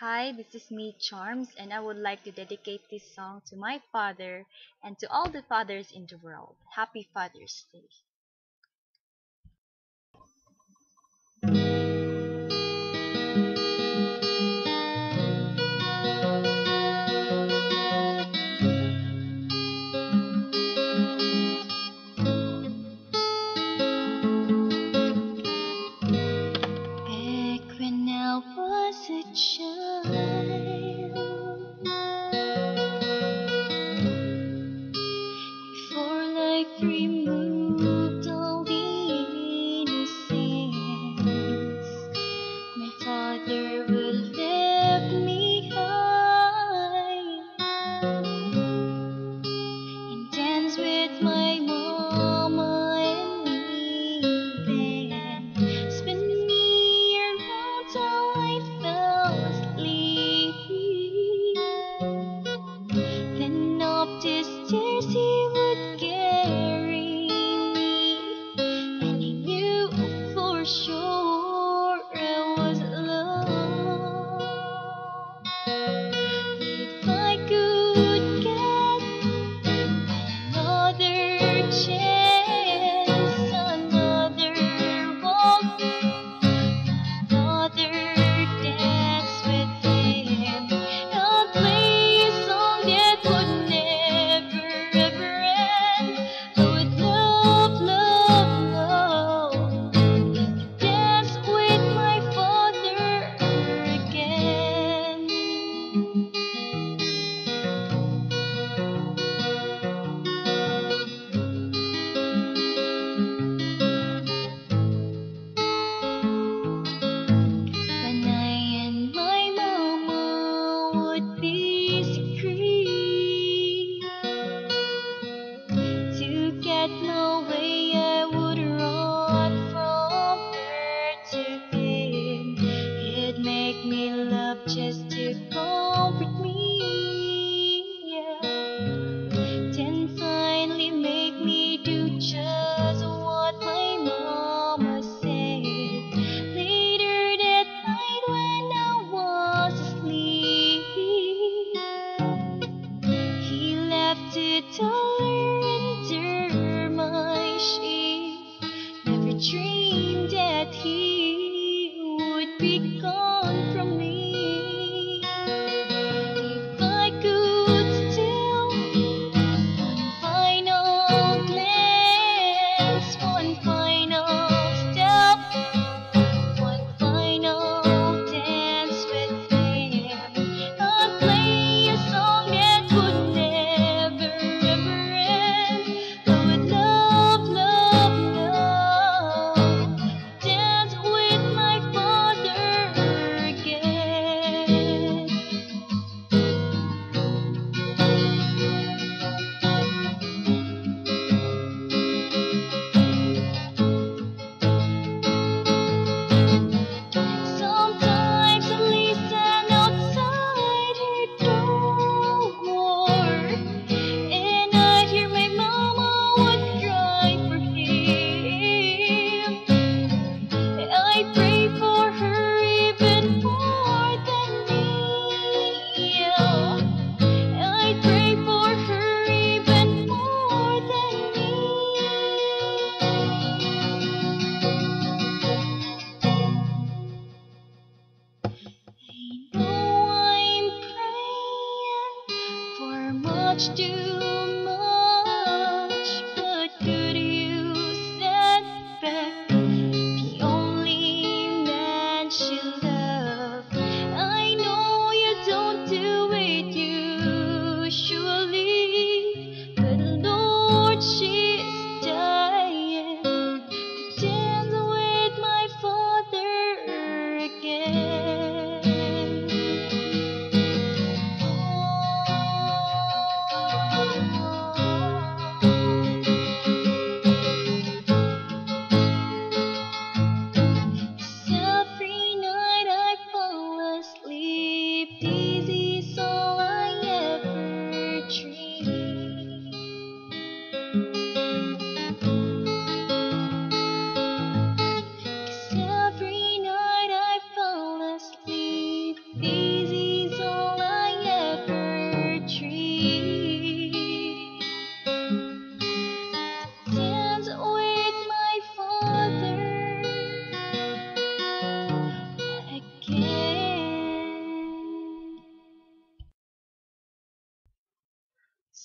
Hi, this is me, Charmz, and I would like to dedicate this song to my father and to all the fathers in the world. Happy Father's Day. 相爱。touched you.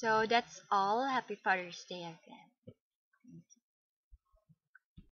So that's all. Happy Father's Day again.